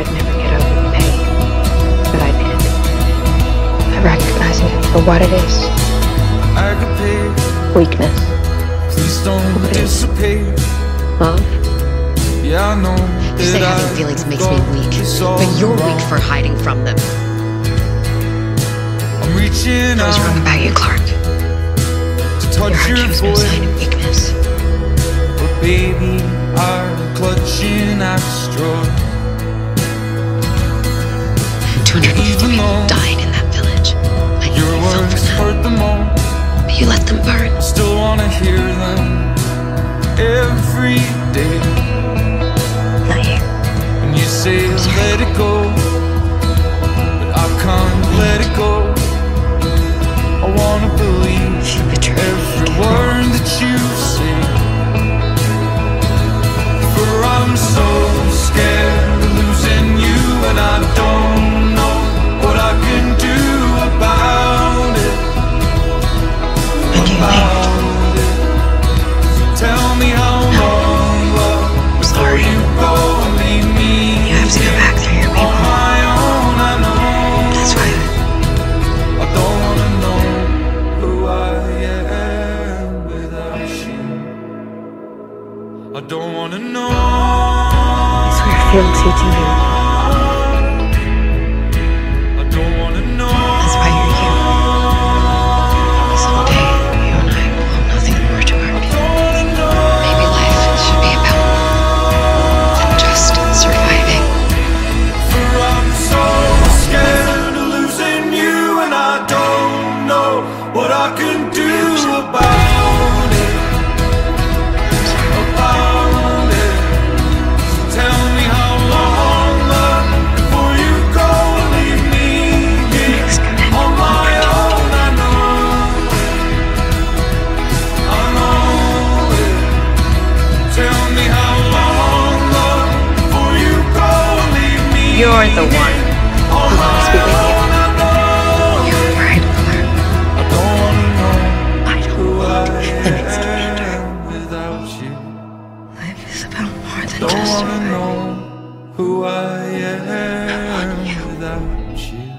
I'd never get over the pain, but I did. I recognize it for what it is. Weakness. Please don't dissipate. Love. Yeah, I know. You say having feelings makes me weak, but you're weak for hiding from them. I'm reaching I was wrong about you, Clarke. to Your heart your shows no sign of weakness. but baby, I'm clutching at straws. Died in that village. I Your you felt for words them, hurt the most. but you let them burn. Still wanna hear them every day. Not you. And you say let it go, don't wanna know. why I feel deep. I don't wanna know. That's why you're here. Someday, you and I will nothing more to our people. Don't wanna know. Maybe life should be about than just surviving. For I'm so scared of losing you, and I don't know what I can You're the one who will always be with you. You're right, Mother. I don't want the next. Life is about more than just. Who I am without you.